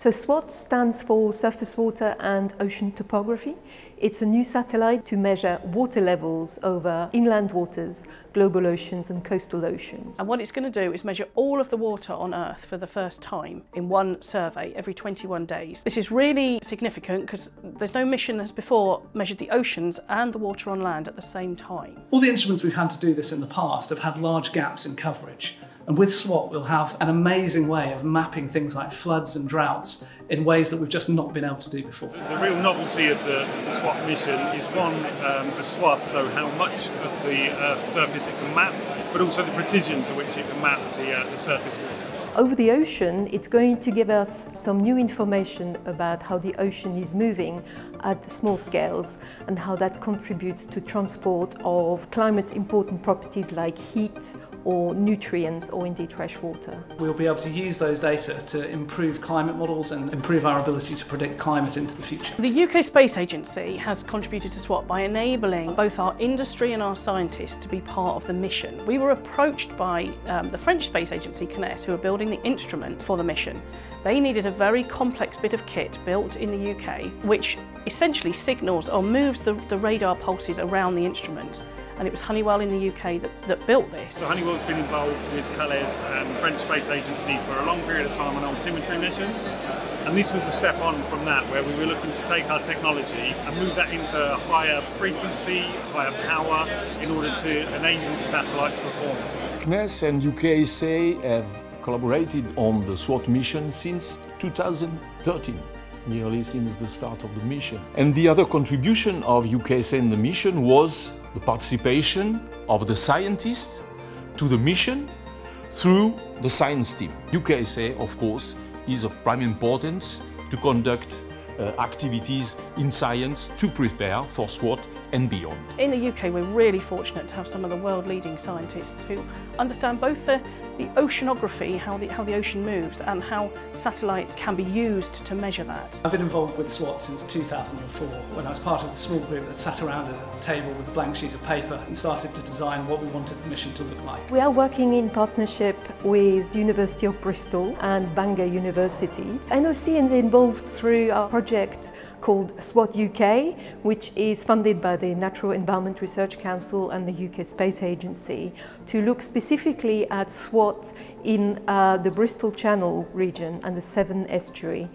So SWOT stands for Surface Water and Ocean Topography. It's a new satellite to measure water levels over inland waters, global oceans and coastal oceans. And what it's going to do is measure all of the water on Earth for the first time in one survey every 21 days. This is really significant because there's no mission that's before measured the oceans and the water on land at the same time. All the instruments we've had to do this in the past have had large gaps in coverage. And with SWOT, we'll have an amazing way of mapping things like floods and droughts in ways that we've just not been able to do before. The real novelty of the, SWOT mission is one, um, the swath, so how much of the Earth's surface it can map, but also the precision to which it can map the, uh, the surface water. Over the ocean, it's going to give us some new information about how the ocean is moving at small scales and how that contributes to transport of climate important properties like heat or nutrients or indeed fresh water. We'll be able to use those data to improve climate models and improve our ability to predict climate into the future. The UK Space Agency has contributed to SWOT by enabling both our industry and our scientists to be part of the mission. We were approached by um, the French Space Agency, CNES, who are building the instrument for the mission. They needed a very complex bit of kit built in the UK, which essentially signals or moves the, the radar pulses around the instrument and it was Honeywell in the UK that, that built this. So Honeywell's been involved with Thales and the French Space Agency for a long period of time on altimetry missions, and this was a step on from that, where we were looking to take our technology and move that into higher frequency, higher power, in order to enable the satellite to perform. CNES and UKSA have collaborated on the SWOT mission since 2013 nearly since the start of the mission. And the other contribution of UKSA in the mission was the participation of the scientists to the mission through the science team. UKSA, of course, is of prime importance to conduct uh, activities in science to prepare for SWOT and beyond. In the UK, we're really fortunate to have some of the world-leading scientists who understand both the, the oceanography, how the, how the ocean moves, and how satellites can be used to measure that. I've been involved with SWOT since 2004, when I was part of the small group that sat around at a table with a blank sheet of paper and started to design what we wanted the mission to look like. We are working in partnership with the University of Bristol and Bangor University. NOC is involved through our project called SWOT UK, which is funded by the Natural Environment Research Council and the UK Space Agency, to look specifically at SWOT in uh, the Bristol Channel region and the Severn Estuary.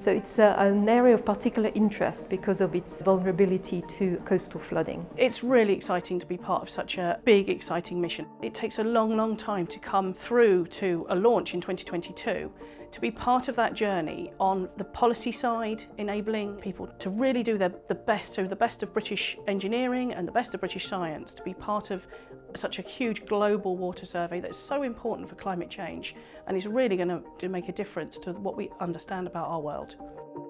So it's an area of particular interest because of its vulnerability to coastal flooding. It's really exciting to be part of such a big, exciting mission. It takes a long, long time to come through to a launch in 2022 to be part of that journey on the policy side, enabling people to really do their, the best, so the best of British engineering and the best of British science, to be part of such a huge global water survey that's so important for climate change and is really going to make a difference to what we understand about our world out.